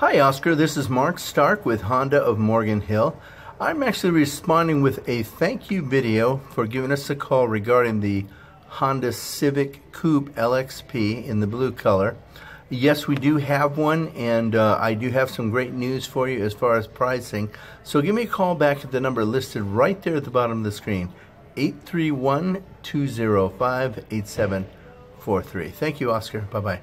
Hi, Oscar. This is Mark Stark with Honda of Morgan Hill. I'm actually responding with a thank you video for giving us a call regarding the Honda Civic Coupe LXP in the blue color. Yes, we do have one, and uh, I do have some great news for you as far as pricing. So give me a call back at the number listed right there at the bottom of the screen, 831 205 8743. Thank you, Oscar. Bye bye.